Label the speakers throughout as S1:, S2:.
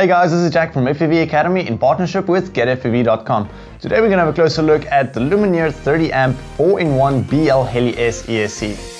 S1: Hey guys, this is Jack from FPV Academy in partnership with GetFPV.com. Today we're going to have a closer look at the Lumenier 30 amp 4-in-1 BL Heli S ESC.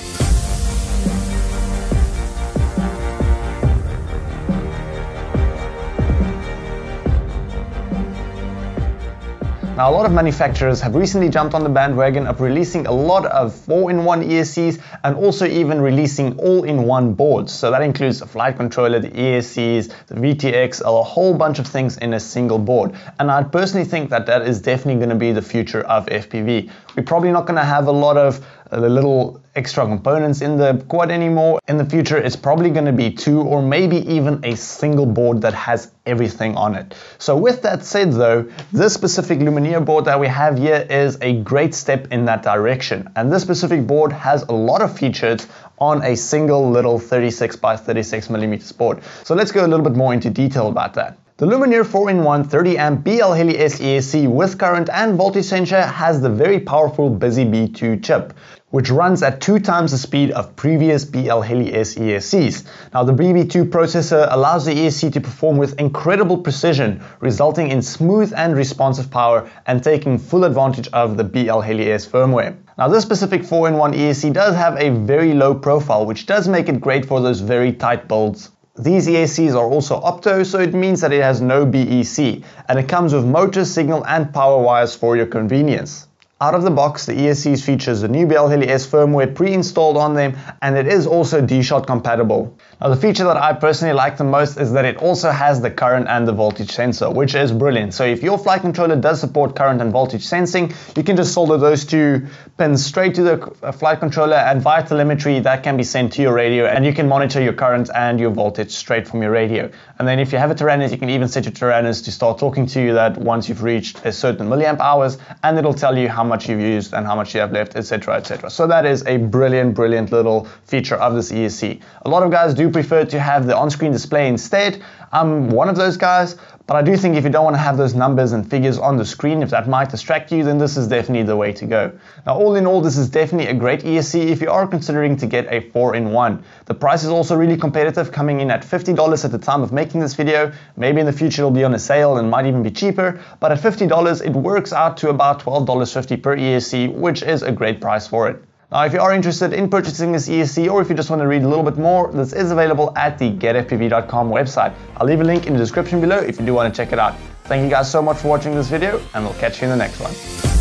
S1: Now, a lot of manufacturers have recently jumped on the bandwagon of releasing a lot of 4-in-1 ESCs and also even releasing all-in-one boards. So that includes the flight controller, the ESCs, the VTX, a whole bunch of things in a single board. And I personally think that that is definitely going to be the future of FPV. We're probably not going to have a lot of uh, little extra components in the quad anymore. In the future, it's probably going to be two or maybe even a single board that has everything on it. So with that said though, this specific Lumenier board that we have here is a great step in that direction. And this specific board has a lot of features on a single little 36 by 36 millimeters board. So let's go a little bit more into detail about that. The Lumenier 4-in-1 30 amp BL Heli S ESC with current and voltage sensor has the very powerful Busy Bee 2 chip, which runs at two times the speed of previous BL Heli S ESCs. Now the BB2 processor allows the ESC to perform with incredible precision, resulting in smooth and responsive power and taking full advantage of the BL Heli S firmware. Now this specific 4-in-1 ESC does have a very low profile, which does make it great for those very tight builds. These ESCs are also opto, so it means that it has no BEC, and it comes with motor, signal and power wires for your convenience. Out of the box, the ESCs features the new BL Heli S firmware pre-installed on them, and it is also D-Shot compatible. Now the feature that I personally like the most is that it also has the current and the voltage sensor, which is brilliant. So if your flight controller does support current and voltage sensing, you can just solder those two pins straight to the uh, flight controller and via telemetry that can be sent to your radio and you can monitor your current and your voltage straight from your radio. And then if you have a Taranis, you can even set your Taranis to start talking to you that once you've reached a certain milliamp hours and it'll tell you how much you've used and how much you have left, etc, etc. So that is a brilliant, brilliant little feature of this ESC. A lot of guys do prefer to have the on-screen display instead. I'm one of those guys, but I do think if you don't want to have those numbers and figures on the screen, if that might distract you, then this is definitely the way to go. Now, all in all, this is definitely a great ESC if you are considering to get a 4-in-1. The price is also really competitive, coming in at $50 at the time of making this video. Maybe in the future it'll be on a sale and might even be cheaper, but at $50 it works out to about $12.50 per ESC, which is a great price for it. Now, if you are interested in purchasing this ESC or if you just want to read a little bit more, this is available at the getfpv.com website. I'll leave a link in the description below if you do want to check it out. Thank you guys so much for watching this video and we'll catch you in the next one.